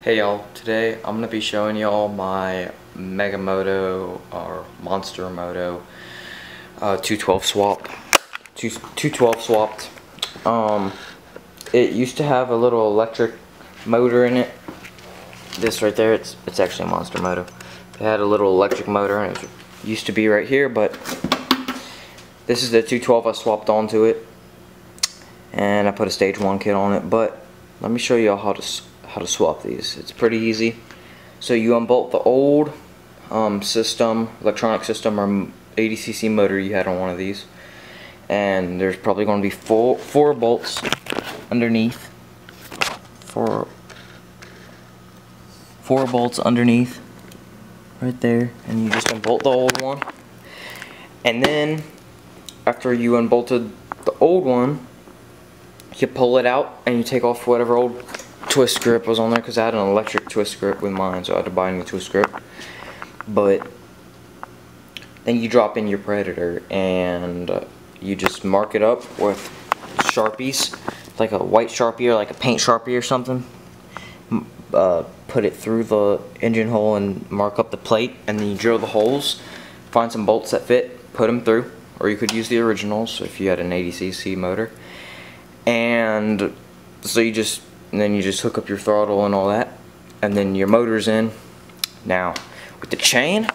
Hey y'all, today I'm going to be showing y'all my Megamoto or Monster Moto uh, 212 swap. Two, 212 swapped. Um, it used to have a little electric motor in it. This right there, it's it's actually a Monster Moto. It had a little electric motor and it used to be right here, but this is the 212 I swapped onto it. And I put a stage 1 kit on it, but let me show y'all how to how to swap these. It's pretty easy. So you unbolt the old um, system, electronic system or 80cc motor you had on one of these. And there's probably going to be four, four bolts underneath. Four, four bolts underneath. Right there. And you just unbolt the old one. And then, after you unbolted the old one, you pull it out and you take off whatever old twist grip was on there because I had an electric twist grip with mine, so I had to buy a new twist grip. But then you drop in your Predator and uh, you just mark it up with Sharpies, like a white Sharpie or like a paint Sharpie or something. Uh, put it through the engine hole and mark up the plate, and then you drill the holes, find some bolts that fit, put them through, or you could use the originals if you had an 80cc motor. And so you just and then you just hook up your throttle and all that. And then your motor's in. Now with the chain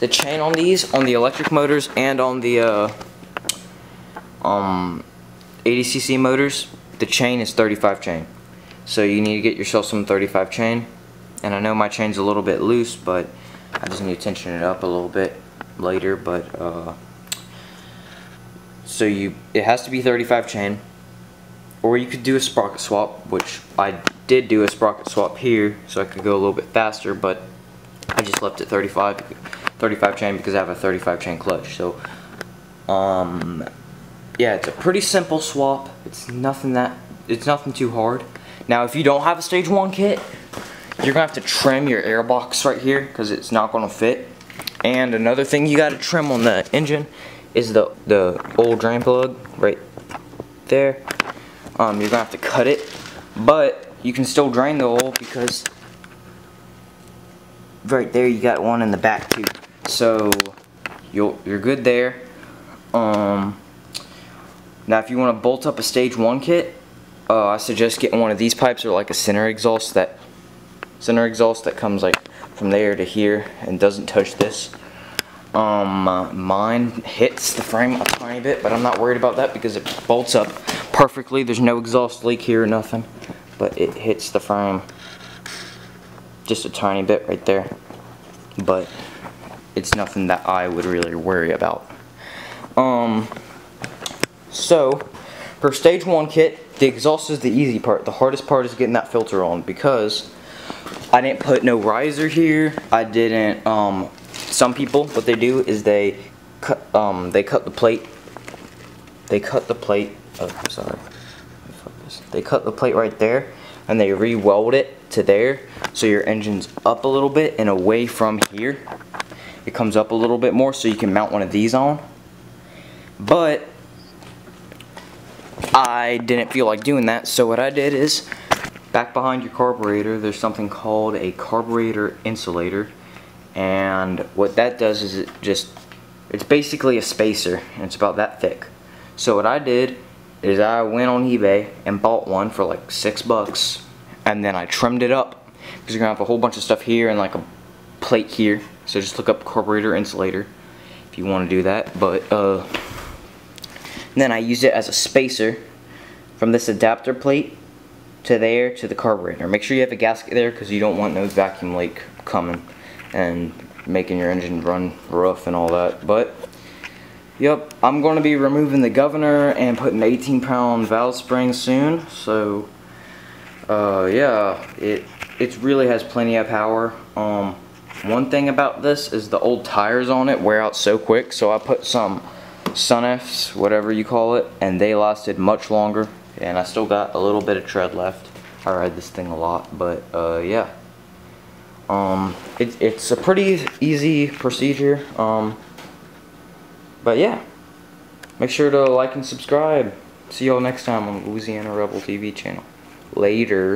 the chain on these on the electric motors and on the uh, um 80cc motors the chain is 35 chain. So you need to get yourself some 35 chain. And I know my chain's a little bit loose but I just need to tension it up a little bit later. But uh, so you it has to be 35 chain or you could do a sprocket swap, which I did do a sprocket swap here, so I could go a little bit faster, but I just left it 35, 35 chain because I have a 35 chain clutch. So, um, yeah, it's a pretty simple swap. It's nothing that, it's nothing too hard. Now, if you don't have a stage one kit, you're gonna have to trim your airbox right here because it's not gonna fit. And another thing you gotta trim on the engine is the, the old drain plug right there um, you're gonna have to cut it but you can still drain the oil because right there you got one in the back too. So you'll you're good there. Um, now if you want to bolt up a stage one kit uh, I suggest getting one of these pipes or like a center exhaust that center exhaust that comes like from there to here and doesn't touch this. Um, uh, mine hits the frame a tiny bit but I'm not worried about that because it bolts up perfectly. There's no exhaust leak here or nothing. But it hits the frame just a tiny bit right there. But it's nothing that I would really worry about. Um, so, for stage one kit, the exhaust is the easy part. The hardest part is getting that filter on because I didn't put no riser here. I didn't, um, some people, what they do is they cut, um, they cut the plate, they cut the plate oh sorry. They cut the plate right there and they re-weld it to there so your engine's up a little bit and away from here. It comes up a little bit more so you can mount one of these on. But I didn't feel like doing that so what I did is back behind your carburetor there's something called a carburetor insulator. And what that does is it just it's basically a spacer and it's about that thick. So what I did is I went on eBay and bought one for like six bucks and then I trimmed it up because you're gonna have a whole bunch of stuff here and like a plate here so just look up carburetor insulator if you want to do that but uh then I used it as a spacer from this adapter plate to there to the carburetor. Make sure you have a gasket there because you don't want no vacuum leak coming and making your engine run rough and all that but Yep, I'm going to be removing the governor and putting 18 pound valve spring soon. So, uh, yeah, it it really has plenty of power. Um, one thing about this is the old tires on it wear out so quick. So I put some Sun-Fs, whatever you call it, and they lasted much longer. And I still got a little bit of tread left. I ride this thing a lot, but uh, yeah. Um, it, it's a pretty easy procedure. Um, but yeah, make sure to like and subscribe. See y'all next time on Louisiana Rebel TV channel. Later.